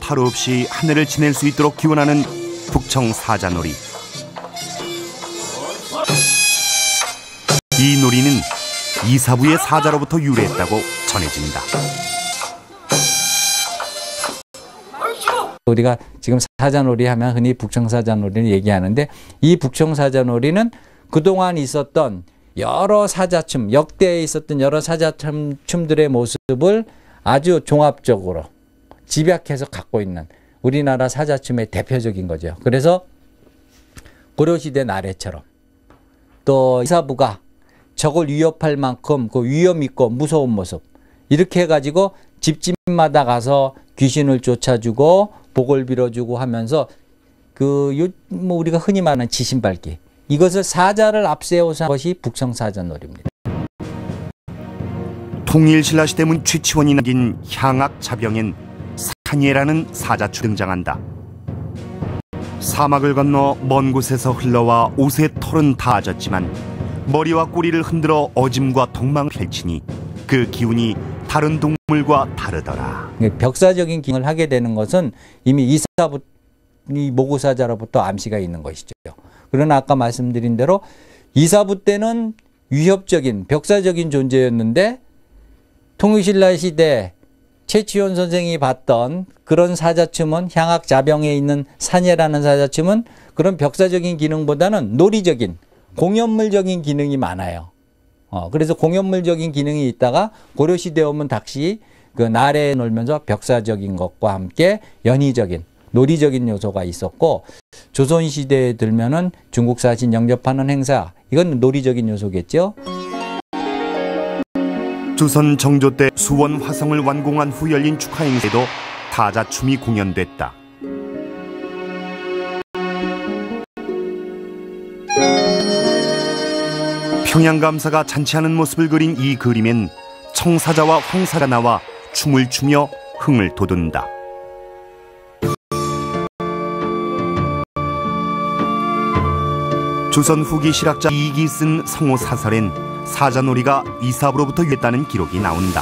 탈 없이 하늘을 지낼 수 있도록 기원하는 북청 사자놀이. 이 놀이는 이사부의 사자로부터 유래했다고 전해진다. 우리가 지금 사자놀이 하면 흔히 북청 사자놀이를 얘기하는데 이 북청 사자놀이는 그동안 있었던 여러 사자춤, 역대에 있었던 여러 사자춤들의 모습을 아주 종합적으로 집약해서 갖고 있는 우리나라 사자춤의 대표적인 거죠. 그래서 고려시대 나래처럼 또 이사부가 적을 위협할 만큼 그 위험 있고 무서운 모습 이렇게 해가지고 집집마다 가서 귀신을 쫓아주고 복을 빌어주고 하면서 그 뭐 우리가 흔히 말하는 지신밟기 이것을 사자를 앞세워서 한 것이 북성사자놀입니다. 통일신라시대문 최치원이 남긴 향악 자병엔 산예라는 사자추 등장한다. 사막을 건너 먼 곳에서 흘러와 옷의 털은 다 젖지만 머리와 꼬리를 흔들어 어짐과 동망을 펼치니 그 기운이 다른 동물과 다르더라. 벽사적인 기능을 하게 되는 것은 이미 이사부 이 모구사자로부터 암시가 있는 것이죠. 그러나 아까 말씀드린 대로 이사부 때는 위협적인 벽사적인 존재였는데 통일신라 시대 최치원 선생이 봤던 그런 사자춤은 향악자병에 있는 산예라는 사자춤은 그런 벽사적인 기능보다는 놀이적인 공연물적인 기능이 많아요. 어, 그래서 공연물적인 기능이 있다가 고려시대 오면 다시 그 나래에 놀면서 벽사적인 것과 함께 연희적인 놀이적인 요소가 있었고 조선시대에 들면은 중국 사신 영접하는 행사 이건 놀이적인 요소겠죠. 조선 정조 때 수원 화성을 완공한 후 열린 축하 행사에도 타자춤이 공연됐다. 평양감사가 잔치하는 모습을 그린 이 그림엔 청사자와 황사가 나와 춤을 추며 흥을 돋운다. 조선 후기 실학자 이기 쓴 성호 사설엔 사자놀이가 이사부로부터 유했다는 기록이 나온다.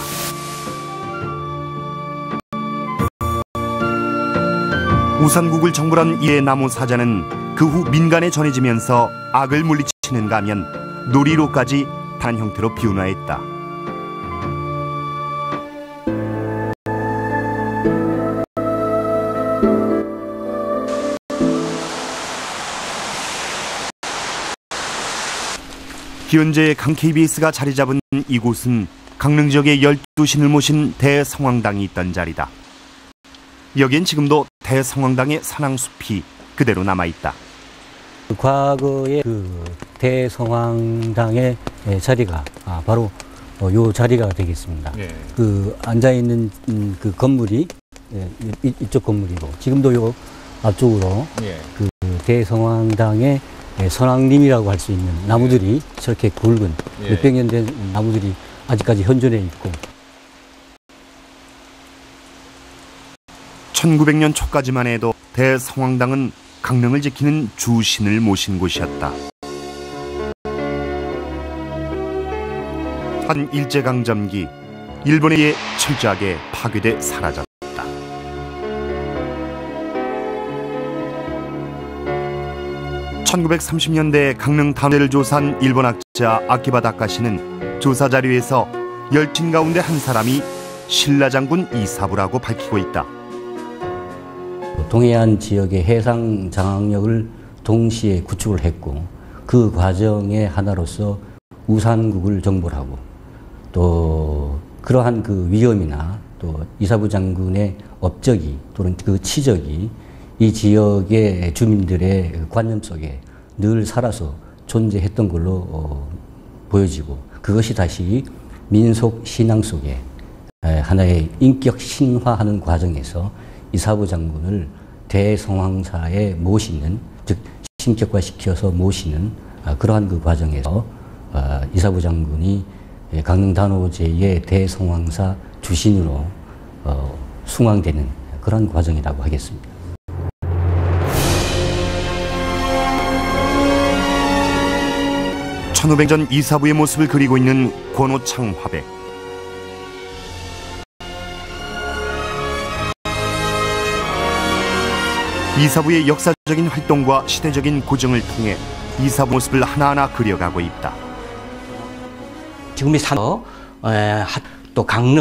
우산국을 정벌한 이의 나무 사자는 그 후 민간에 전해지면서 악을 물리치는가 하면 놀이로까지 단 형태로 비운화했다. 현재 강 KBS가 자리 잡은 이곳은 강릉 지역의 열두 신을 모신 대성황당이 있던 자리다. 여긴 지금도 대성황당의 산왕숲이 그대로 남아 있다. 과거의 그 대성황당의 자리가 아, 바로 어, 요 자리가 되겠습니다. 예. 그 앉아 있는 음, 그 건물이 예, 이, 이쪽 건물이고 지금도 요 앞쪽으로 예. 그 대성황당의 선왕림이라고 할 수 있는 나무들이 저렇게 굵은 예. 몇백 년 된 나무들이 아직까지 현존해 있고 1900년 초까지만 해도 대성황당은 강릉을 지키는 주신을 모신 곳이었다. 한 일제강점기 일본에 의해 철저하게 파괴돼 사라졌다. 1930년대 강릉 단회를 조사한 일본 학자 아키바 다카시는 조사 자료에서 열친 가운데 한 사람이 신라 장군 이사부라고 밝히고 있다. 동해안 지역의 해상 장악력을 동시에 구축을 했고 그 과정의 하나로서 우산국을 정벌하고 또 그러한 그 위험이나 또 이사부 장군의 업적이 또는 그 치적이 이 지역의 주민들의 관념 속에 늘 살아서 존재했던 걸로 어, 보여지고 그것이 다시 민속 신앙 속에 하나의 인격 신화하는 과정에서 이사부 장군을 대성황사에 모시는 즉 신격화시켜서 모시는 아, 그러한 그 과정에서 어, 이사부 장군이 강릉 단오제의 대성황사 주신으로 어, 숭앙되는 그런 과정이라고 하겠습니다. 1500전 이사부의 모습을 그리고 있는 권오창 화백. 이사부의 역사적인 활동과 시대적인 고정을 통해 이사부 모습을 하나하나 그려가고 있다. 지금이 산어 또 강릉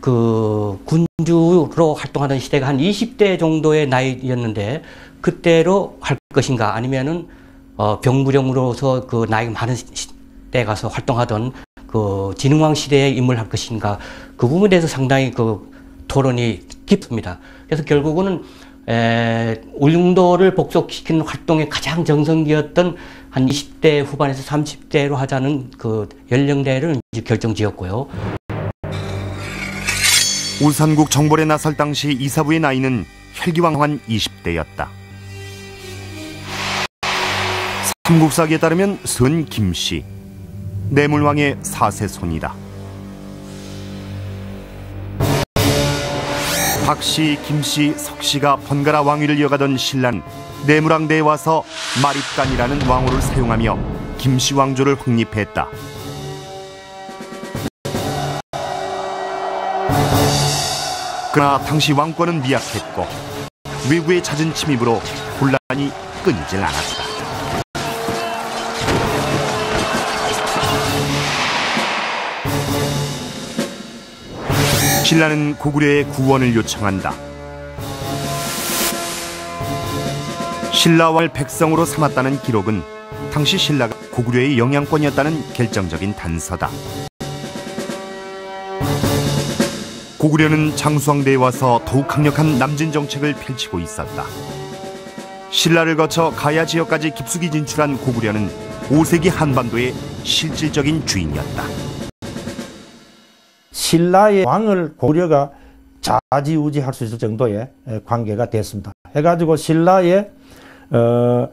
그 군주로 활동하던 시대가 한 20대 정도의 나이였는데 그때로 할 것인가 아니면은 어 병무령으로서 그 나이가 많은 시대 가서 활동하던 그 진흥왕 시대의 인물 할 것인가 그 부분에 대해서 상당히 그 토론이 깊습니다. 그래서 결국은 에, 울릉도를 복속시키는 활동의 가장 정성기였던 한 20대 후반에서 30대로 하자는 그 연령대를 이제 결정지었고요. 울산국 정벌에 나설 당시 이사부의 나이는 혈기왕 환 20대였다. 삼국사기에 따르면 선 김씨, 내물왕의 사세손이다. 박씨, 김씨, 석씨가 번갈아 왕위를 이어가던 신란 내물왕대에 와서 마립간이라는 왕호를 사용하며 김씨 왕조를 확립했다. 그러나 당시 왕권은 미약했고 외구의 잦은 침입으로 혼란이 끊이질 않았다. 신라는 고구려의 구원을 요청한다. 신라왕을 백성으로 삼았다는 기록은 당시 신라가 고구려의 영향권이었다는 결정적인 단서다. 고구려는 장수왕대에 와서 더욱 강력한 남진 정책을 펼치고 있었다. 신라를 거쳐 가야 지역까지 깊숙이 진출한 고구려는 5세기 한반도의 실질적인 주인이었다. 신라의 왕을 고려가 좌지우지할 수 있을 정도의 관계가 됐습니다. 해가지고 신라의 어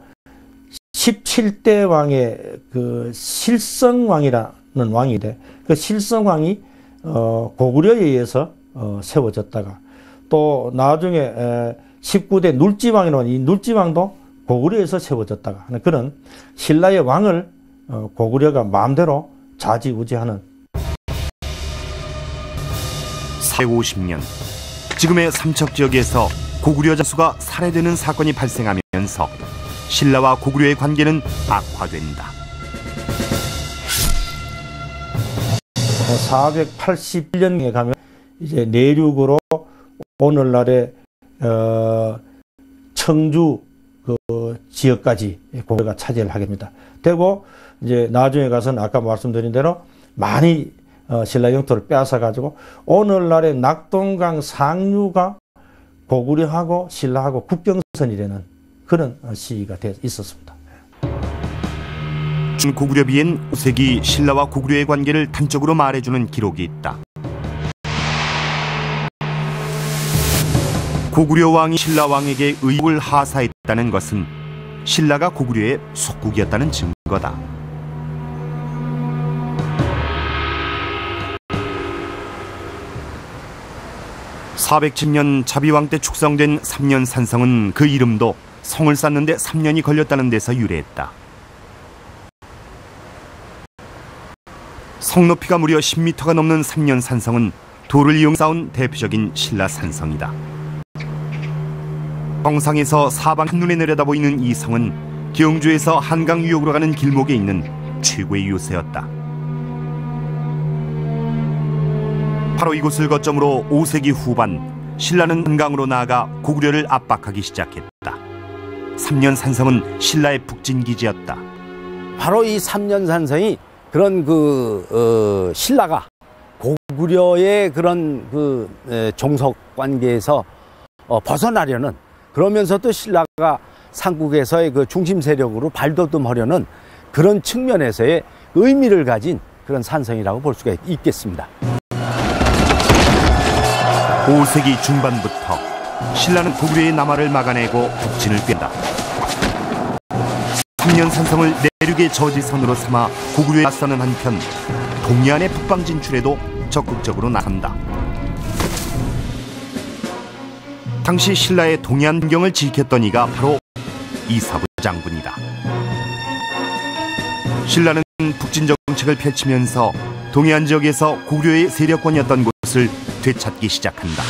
17대 왕의 그 실성왕이라는 왕인데 그 실성왕이 어 고구려에 의해서 어 세워졌다가 또 나중에 에 19대 눌지왕이라는 이 눌지왕도 고구려에서 세워졌다가 하는 그런 신라의 왕을 어 고구려가 마음대로 좌지우지하는 450년 지금의 삼척 지역에서 고구려 장수가 살해되는 사건이 발생하면서 신라와 고구려의 관계는 악화된다. 481년에 가면 이제 내륙으로 오늘날의 어, 청주 그 지역까지 고려가 차지를 하게 됩니다. 되고 이제 나중에 가서는 아까 말씀드린 대로 많이 어, 신라 영토를 빼앗아 가지고 오늘날의 낙동강 상류가 고구려하고 신라하고 국경선이 되는 그런 시기가 있었습니다. 고구려 비엔 우색이 신라와 고구려의 관계를 단적으로 말해주는 기록이 있다. 고구려 왕이 신라 왕에게 의혹을 하사했다는 것은 신라가 고구려의 속국이었다는 증거다. 410년 자비왕 때 축성된 3년 산성은 그 이름도 성을 쌓는데 3년이 걸렸다는 데서 유래했다. 성 높이가 무려 10m가 넘는 3년 산성은 돌을 이용 쌓은 대표적인 신라 산성이다. 정상에서 사방 한눈에 내려다 보이는 이 성은 경주에서 한강 유역으로 가는 길목에 있는 최고의 요새였다. 바로 이곳을 거점으로 5세기 후반 신라는 한강으로 나아가 고구려를 압박하기 시작했다. 3년 산성은 신라의 북진 기지였다. 바로 이 3년 산성이 그런 그 어, 신라가 고구려의 그런 그 에, 종속 관계에서 어, 벗어나려는 그러면서 또 신라가 삼국에서의 그 중심 세력으로 발돋움하려는 그런 측면에서의 의미를 가진 그런 산성이라고 볼 수가 있겠습니다. 5세기 중반부터 신라는 고구려의 남하를 막아내고 북진을 뺀다. 3년 산성을 내륙의 저지선으로 삼아 고구려에 맞서는 한편 동해안의 북방 진출에도 적극적으로 나선다. 당시 신라의 동해안 경을 지켰던 이가 바로 이사부 장군이다. 신라는 북진 정책을 펼치면서 동해안 지역에서 고구려의 세력권이었던 곳을 되찾기 시작한다.